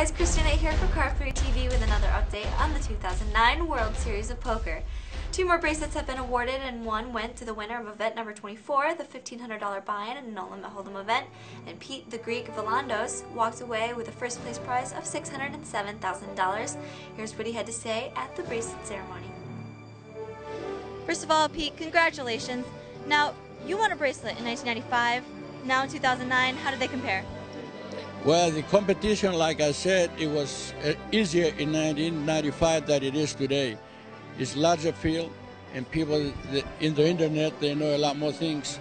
guys, Christina here for Card Player TV with another update on the 2009 World Series of Poker. Two more bracelets have been awarded and one went to the winner of event number 24, the $1,500 buy-in and no limit hold'em event, and Pete the Greek Vilandos walked away with a first place prize of $607,000. Here's what he had to say at the bracelet ceremony. First of all, Pete, congratulations. Now, you won a bracelet in 1995, now in 2009. How did they compare? Well, the competition, like I said, it was uh, easier in 1995 than it is today. It's larger field, and people in the internet they know a lot more things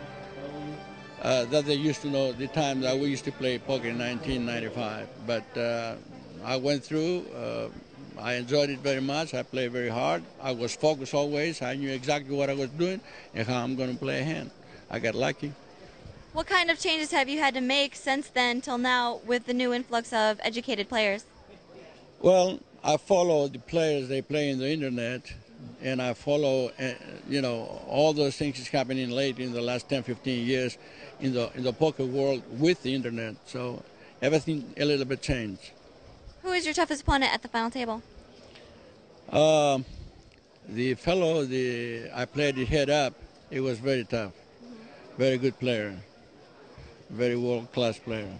uh, that they used to know the time that we used to play poker in 1995. But uh, I went through. Uh, I enjoyed it very much. I played very hard. I was focused always. I knew exactly what I was doing and how I'm going to play a hand. I got lucky. What kind of changes have you had to make since then till now with the new influx of educated players? Well, I follow the players they play in the internet, and I follow, uh, you know, all those things that's happening late in the last 10, 15 years in the in the poker world with the internet. So everything a little bit changed. Who is your toughest opponent at the final table? Uh, the fellow the I played it head up. It was very tough. Very good player very world class player.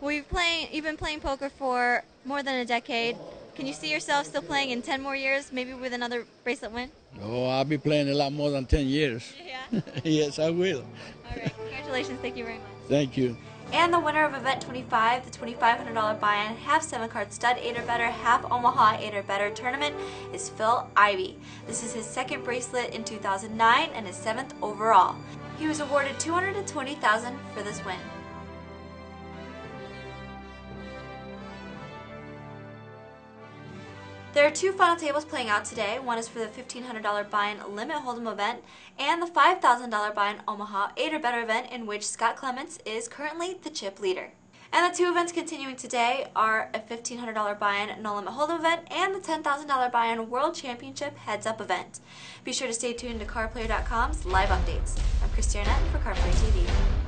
Well, you've playing, you've been playing poker for more than a decade. Can you see yourself still playing in 10 more years, maybe with another bracelet win? Oh, I'll be playing a lot more than 10 years. Yeah. yes, I will. All right. Congratulations. Thank you very much. Thank you. And the winner of event 25, the $2,500 buy-in, half 7-card stud 8 or better, half Omaha 8 or better tournament is Phil Ivey. This is his second bracelet in 2009 and his seventh overall. He was awarded 220,000 for this win. There are two final tables playing out today. One is for the $1,500 buy-in limit hold'em event and the $5,000 buy-in Omaha 8 or better event in which Scott Clements is currently the chip leader. And the two events continuing today are a $1,500 buy-in no limit hold'em event and the $10,000 buy-in World Championship heads up event. Be sure to stay tuned to CardPlayer.com's live updates. Christy for Card Player TV.